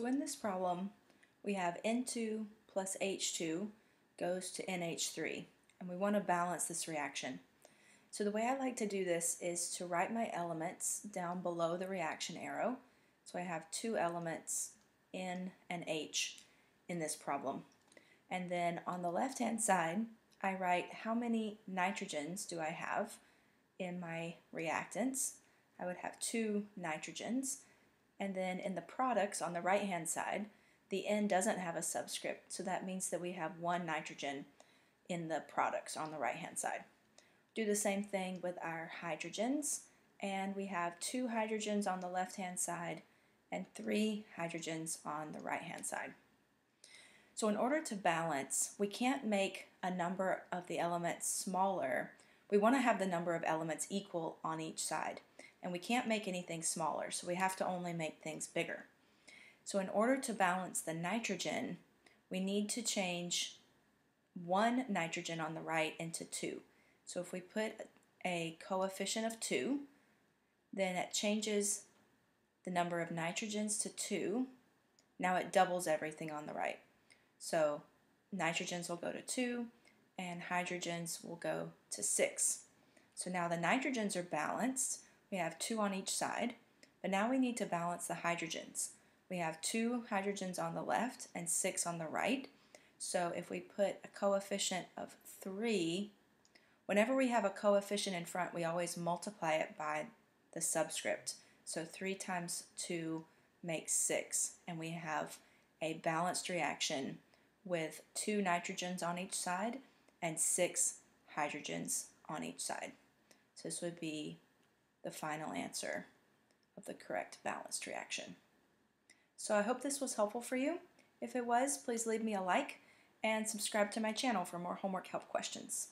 So in this problem, we have N2 plus H2 goes to NH3, and we want to balance this reaction. So the way I like to do this is to write my elements down below the reaction arrow. So I have two elements, N and H, in this problem. And then on the left-hand side, I write how many nitrogens do I have in my reactants. I would have two nitrogens. And then in the products on the right hand side, the N doesn't have a subscript, so that means that we have one nitrogen in the products on the right hand side. Do the same thing with our hydrogens, and we have two hydrogens on the left hand side and three hydrogens on the right hand side. So in order to balance, we can't make a number of the elements smaller. We want to have the number of elements equal on each side and we can't make anything smaller, so we have to only make things bigger. So in order to balance the nitrogen, we need to change one nitrogen on the right into two. So if we put a coefficient of 2, then it changes the number of nitrogens to 2. Now it doubles everything on the right. So nitrogens will go to 2 and hydrogens will go to 6. So now the nitrogens are balanced, we have two on each side, but now we need to balance the hydrogens. We have two hydrogens on the left and six on the right. So if we put a coefficient of 3, whenever we have a coefficient in front, we always multiply it by the subscript. So 3 times 2 makes 6, and we have a balanced reaction with two nitrogens on each side and six hydrogens on each side. So this would be the final answer of the correct balanced reaction. So I hope this was helpful for you. If it was, please leave me a like and subscribe to my channel for more homework help questions.